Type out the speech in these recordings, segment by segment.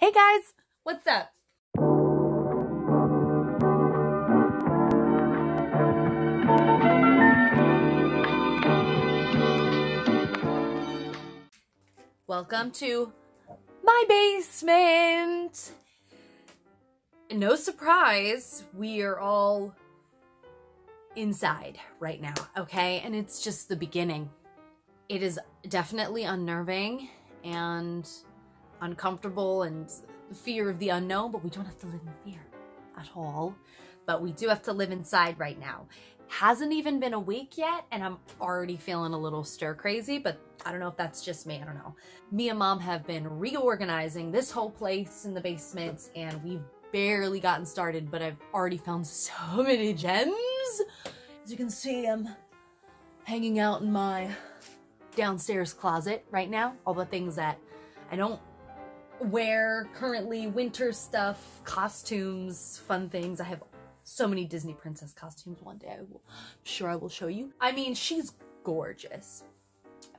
Hey guys, what's up? Welcome to my basement. No surprise, we are all inside right now, okay? And it's just the beginning. It is definitely unnerving and uncomfortable and fear of the unknown, but we don't have to live in fear at all. But we do have to live inside right now. Hasn't even been a week yet, and I'm already feeling a little stir crazy, but I don't know if that's just me. I don't know. Me and mom have been reorganizing this whole place in the basement, and we've barely gotten started, but I've already found so many gems. As you can see, I'm hanging out in my downstairs closet right now. All the things that I don't wear currently, winter stuff, costumes, fun things. I have so many Disney princess costumes one day. I will, I'm sure I will show you. I mean, she's gorgeous.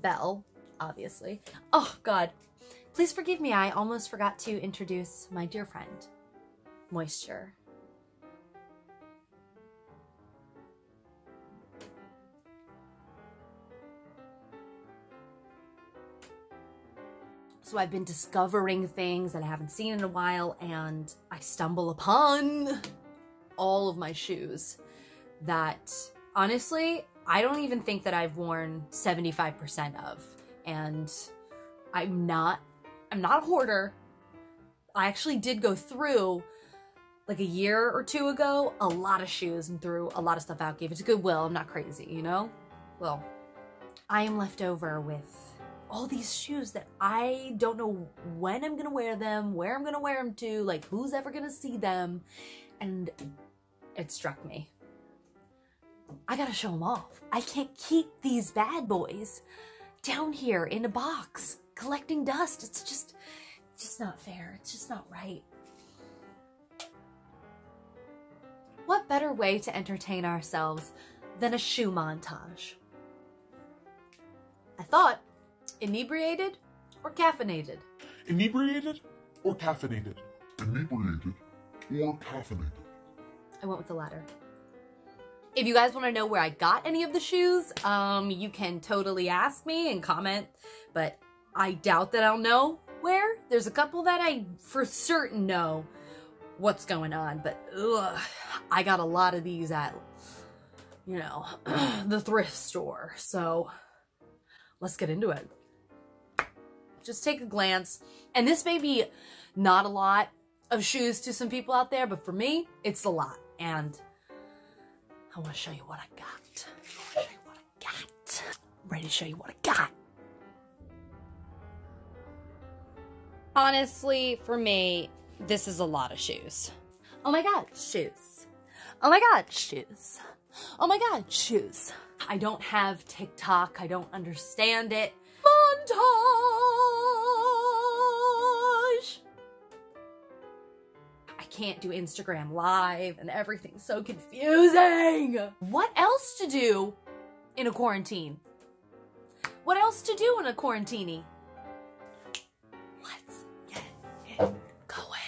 Belle, obviously. Oh God, please forgive me. I almost forgot to introduce my dear friend, Moisture. So I've been discovering things that I haven't seen in a while and I stumble upon all of my shoes that honestly, I don't even think that I've worn 75% of. And I'm not I'm not a hoarder. I actually did go through like a year or two ago a lot of shoes and threw a lot of stuff out, gave it to Goodwill. I'm not crazy, you know? Well, I am left over with all these shoes that I don't know when I'm gonna wear them, where I'm gonna wear them to, like who's ever gonna see them. And it struck me. I gotta show them off. I can't keep these bad boys down here in a box collecting dust. It's just, it's just not fair. It's just not right. What better way to entertain ourselves than a shoe montage? I thought Inebriated or caffeinated? Inebriated or caffeinated? Inebriated or caffeinated? I went with the latter. If you guys want to know where I got any of the shoes, um, you can totally ask me and comment, but I doubt that I'll know where. There's a couple that I for certain know what's going on, but ugh, I got a lot of these at, you know, the thrift store. So let's get into it. Just take a glance. And this may be not a lot of shoes to some people out there, but for me, it's a lot. And I want to show you what I got. I want to show you what I got. I'm ready to show you what I got. Honestly, for me, this is a lot of shoes. Oh my god, shoes. Oh my god, shoes. Oh my god, shoes. I don't have TikTok. I don't understand it. Montage! Can't do Instagram live and everything's so confusing. What else to do in a quarantine? What else to do in a quarantini? Let's get it going.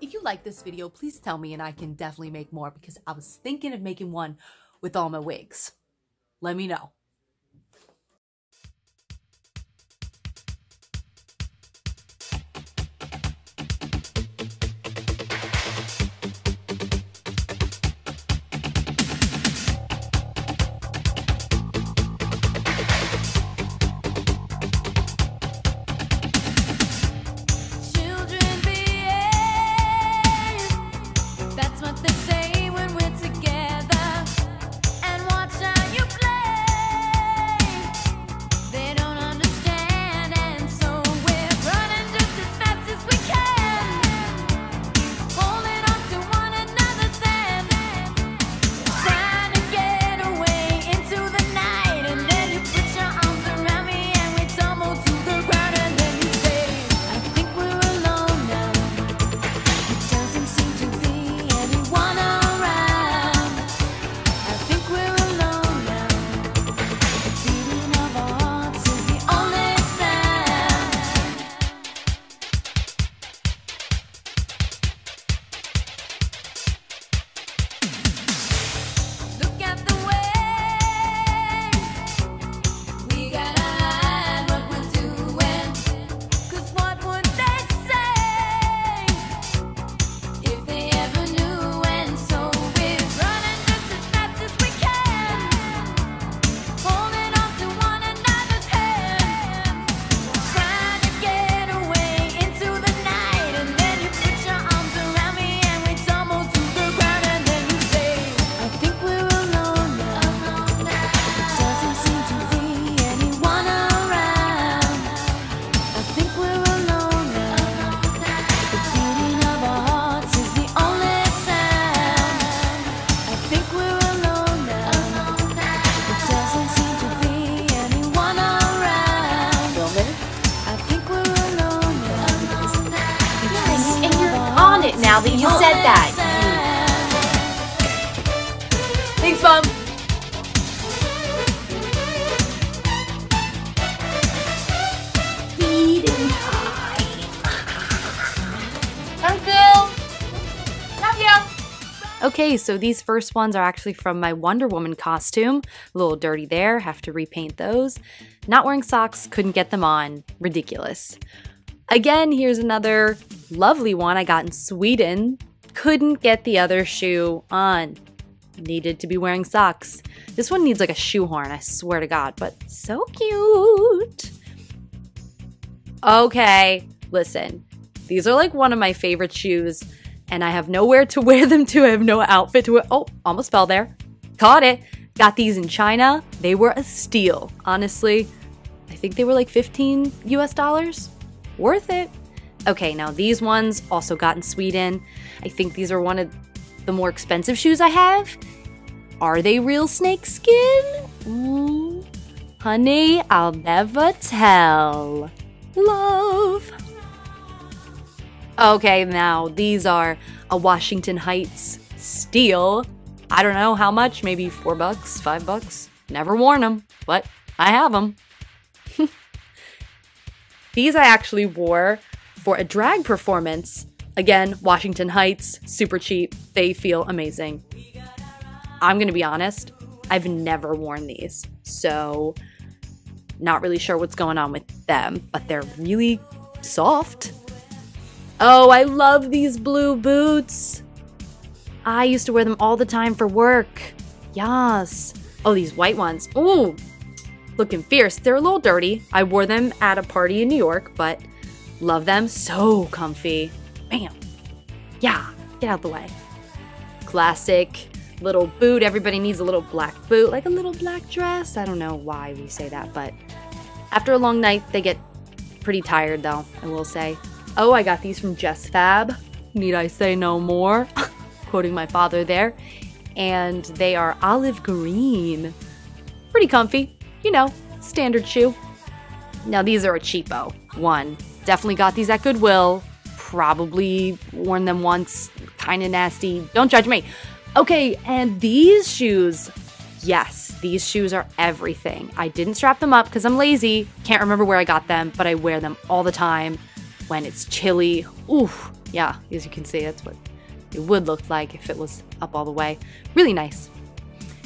If you like this video, please tell me and I can definitely make more because I was thinking of making one with all my wigs. Let me know. Now that you said that. Thanks, Mom. Feeding Uncle! Love you! Okay, so these first ones are actually from my Wonder Woman costume. A little dirty there, have to repaint those. Not wearing socks, couldn't get them on. Ridiculous. Again, here's another lovely one I got in Sweden. Couldn't get the other shoe on. Needed to be wearing socks. This one needs like a shoehorn, I swear to God, but so cute. Okay, listen. These are like one of my favorite shoes, and I have nowhere to wear them to. I have no outfit to wear. Oh, almost fell there. Caught it. Got these in China. They were a steal. Honestly, I think they were like 15 US dollars. Worth it. Okay, now these ones also got in Sweden. I think these are one of the more expensive shoes I have. Are they real snake skin? Mm, honey, I'll never tell. Love. Okay, now these are a Washington Heights steel. I don't know how much, maybe four bucks, five bucks. Never worn them, but I have them. These I actually wore for a drag performance. Again, Washington Heights, super cheap. They feel amazing. I'm gonna be honest, I've never worn these, so not really sure what's going on with them, but they're really soft. Oh, I love these blue boots. I used to wear them all the time for work. Yes. Oh, these white ones. Ooh, looking fierce. They're a little dirty. I wore them at a party in New York, but love them. So comfy. Bam. Yeah, get out the way. Classic little boot. Everybody needs a little black boot, like a little black dress. I don't know why we say that, but after a long night, they get pretty tired, though, I will say. Oh, I got these from JustFab. Need I say no more? Quoting my father there. And they are olive green. Pretty comfy. You know, standard shoe. Now, these are a cheapo one. Definitely got these at Goodwill. Probably worn them once. Kind of nasty. Don't judge me. Okay, and these shoes. Yes, these shoes are everything. I didn't strap them up because I'm lazy. Can't remember where I got them, but I wear them all the time when it's chilly. Oof. Yeah, as you can see, that's what it would look like if it was up all the way. Really nice.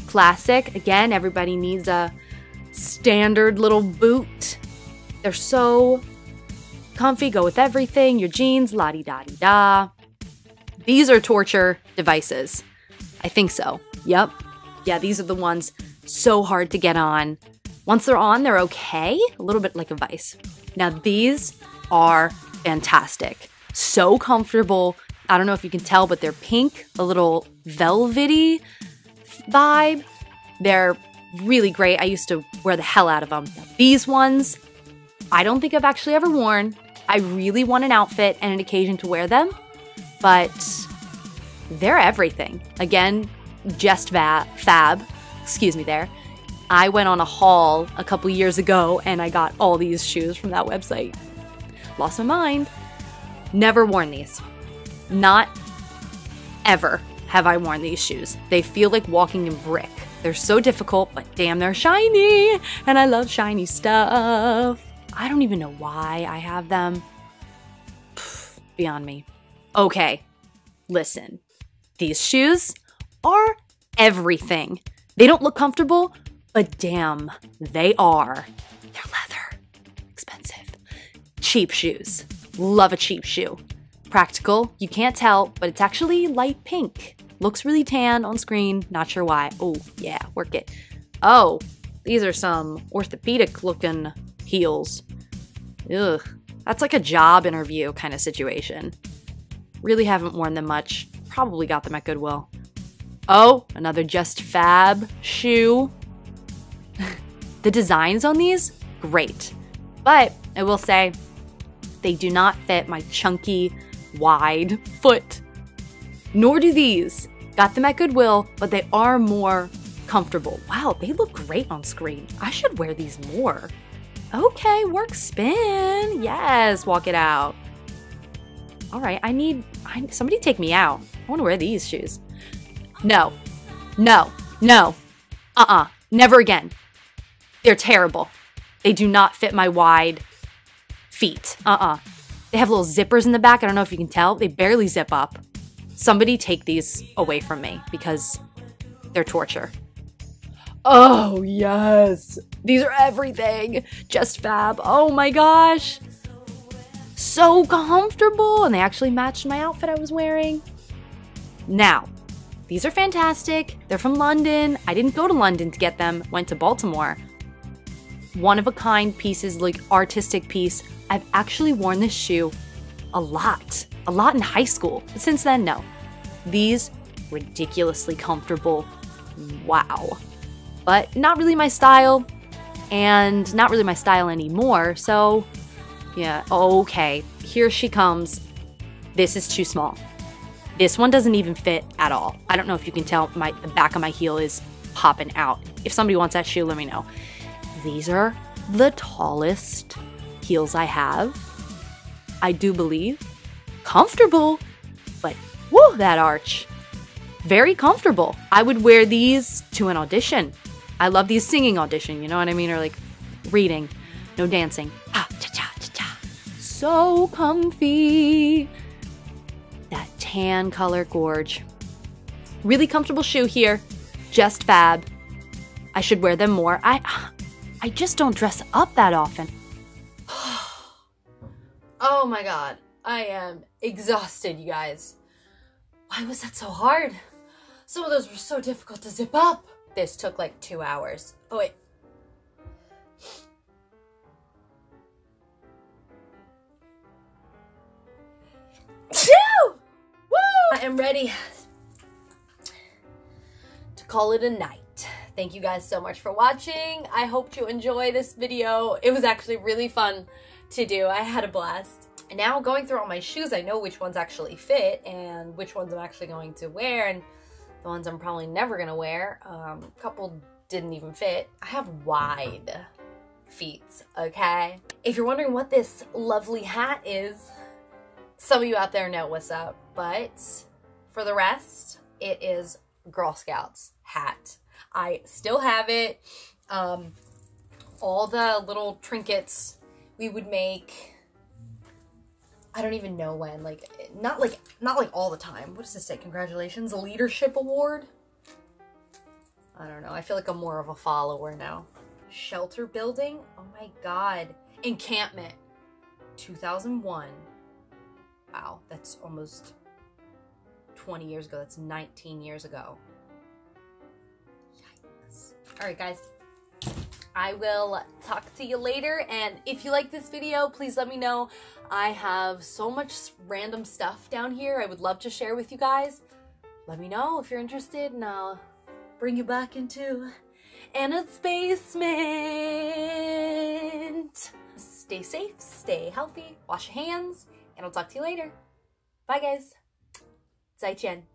Classic. Again, everybody needs a standard little boot. They're so comfy, go with everything. Your jeans, la di da di da. These are torture devices. I think so. Yep. Yeah, these are the ones so hard to get on. Once they're on, they're okay. A little bit like a vice. Now, these are fantastic. So comfortable. I don't know if you can tell, but they're pink, a little velvety vibe. They're really great. I used to wear the hell out of them. These ones, I don't think I've actually ever worn. I really want an outfit and an occasion to wear them, but they're everything. Again, just va- fab. Excuse me there. I went on a haul a couple years ago and I got all these shoes from that website. Lost my mind. Never worn these. Not ever have I worn these shoes. They feel like walking in brick. They're so difficult, but damn, they're shiny. And I love shiny stuff. I don't even know why I have them. Pff, Beyond me. Okay, listen. These shoes are everything. They don't look comfortable, but damn, they are. They're leather. Expensive. Cheap shoes. Love a cheap shoe. Practical, you can't tell, but it's actually light pink. Looks really tan on screen, not sure why. Oh, yeah, work it. Oh, these are some orthopedic looking heels. Ugh, that's like a job interview kind of situation. Really haven't worn them much. Probably got them at Goodwill. Oh, another Just Fab shoe. the designs on these, great. But I will say, they do not fit my chunky, wide foot. Nor do these. Got them at Goodwill, but they are more comfortable. Wow, they look great on screen. I should wear these more. Okay, work spin. Yes, walk it out. All right, I need I, somebody take me out. I want to wear these shoes. No, no, no. Uh uh Never again. They're terrible. They do not fit my wide feet. Uh uh They have little zippers in the back. I don't know if you can tell. They barely zip up. Somebody take these away from me because they're torture. Oh, yes. These are everything. Just fab. Oh my gosh. So comfortable. And they actually matched my outfit I was wearing. Now, these are fantastic. They're from London. I didn't go to London to get them, went to Baltimore. One of a kind pieces, like artistic piece. I've actually worn this shoe a lot, a lot in high school. But since then, no. These ridiculously comfortable. Wow. But not really my style, and not really my style anymore. So, yeah, okay. Here she comes. This is too small. This one doesn't even fit at all. I don't know if you can tell my the back of my heel is popping out. If somebody wants that shoe, let me know. These are the tallest heels I have. I do believe. Comfortable, but whoa, that arch. Very comfortable. I would wear these to an audition. I love these singing audition, you know what I mean? Or like reading, no dancing. Ah, cha cha cha cha. So comfy. That tan color gorge. Really comfortable shoe here. Just fab. I should wear them more. I I just don't dress up that often. oh my god. I am exhausted, you guys. Why was that so hard? Some of those were so difficult to zip up. This took like two hours. Oh wait. Woo! I am ready to call it a night. Thank you guys so much for watching. I hope you enjoy this video. It was actually really fun to do. I had a blast. And now going through all my shoes, I know which ones actually fit and which ones I'm actually going to wear and the ones I'm probably never gonna wear. Um, a couple didn't even fit. I have wide feet, okay? If you're wondering what this lovely hat is, some of you out there know what's up, but for the rest, it is Girl Scouts hat. I still have it. Um, all the little trinkets we would make I don't even know when. Like, not like not like all the time. What does this say? Congratulations, a leadership award. I don't know. I feel like I'm more of a follower now. Shelter building. Oh my god. Encampment. 2001. Wow, that's almost 20 years ago. That's 19 years ago. Yikes. All right, guys. I will talk to you later. And if you like this video, please let me know. I have so much random stuff down here I would love to share with you guys. Let me know if you're interested and I'll bring you back into Anna's basement. Stay safe, stay healthy, wash your hands, and I'll talk to you later. Bye guys. 再见。